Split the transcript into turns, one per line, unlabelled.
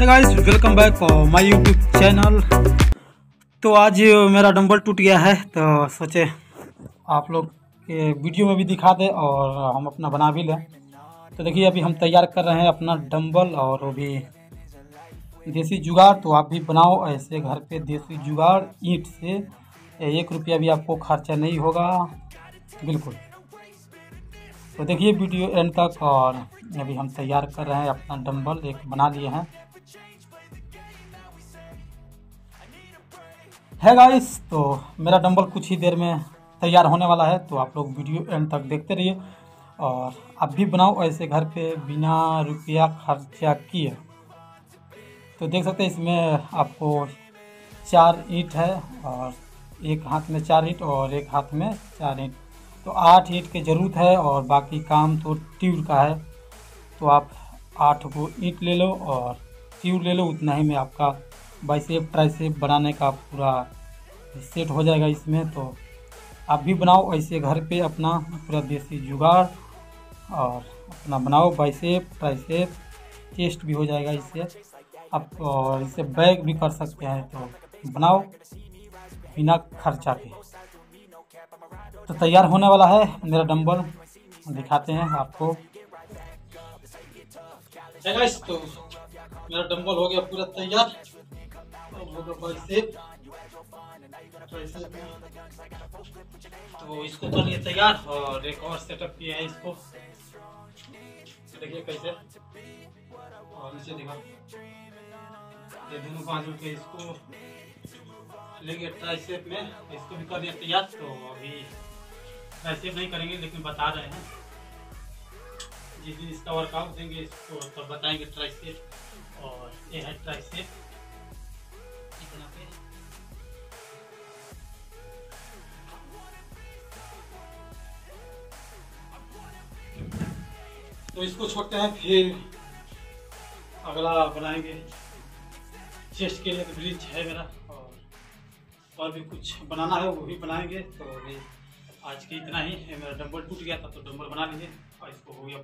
Guys welcome back my YouTube channel तो आज मेरा डंबल टूट गया है तो सोचे आप लोग के वीडियो में भी दिखा दें और हम अपना बना भी लें। तो देखिए, अभी हम तैयार कर रहे हैं अपना डंबल और वो भी देसी जुगाड़। तो आप भी बनाओ, ऐसे घर पे देसी जुगाड़, ईंट से एक रुपया भी आपको खर्चा नहीं होगा। बिल्कुल। तो देखिए, वीडियो एंड तक और अभी हम तैयार कर रहे हैं अपना डंबल, एक बना लिए हैं। है गाइस तो मेरा डंबल कुछ ही देर में तैयार होने वाला है तो आप लोग वीडियो एंड तक देखते रहिए। और आप भी बनाओ, ऐसे घर पे बिना रुपया खर्चा किए। तो देख सकते हैं, इसमें आपको चार ईंट है, और एक हाथ में चार ईंट और एक हाथ में चार ईंट। तो आठ ईंट की ज़रूरत है, और बाकी काम तो ट्यूब का है। तो आप आठ को ईंट ले लो, और ट्यूब ले लो, उतना ही में आपका बाइसेप ट्राइसेप बनाने का पूरा सेट हो जाएगा इसमें तो आप भी बनाओ, ऐसे घर पे अपना पूरा देसी जुगाड़ और अपना बनाओ बाइसेप ट्राइसेप चेस्ट भी हो जाएगा इससे। आप और इससे बैग भी कर सकते हैं तो बनाओ बिना खर्चा के। तो तैयार होने वाला है मेरा डंबल दिखाते हैं आपको। तो मेरा डंबल हो गया पूरा तैयार। तो इसको कर लिए तैयार और एक और सेटअप किया है इसको। देखिए कैसे। और नीचे देखा दोनों बाजू के इसको लेंगे ट्राइसेप में। इसको भी कर दिया तैयार। तो अभी ट्राई सेप नहीं करेंगे, लेकिन बता रहे हैं। जिस दिन इसका वर्कआउट देंगे इसको तब तो बताएँगे ट्राइसेप और ये है ट्राइसेप इतना तो इसको छोड़ते हैं, फिर अगला बनाएँगे। चेस्ट के लिए तो ब्रिज है मेरा, और और भी कुछ बनाना है, वो भी बनाएँगे। तो आज के इतना ही मेरा डम्बल टूट गया था तो डम्बल बना लीजिए, और इसको हो गया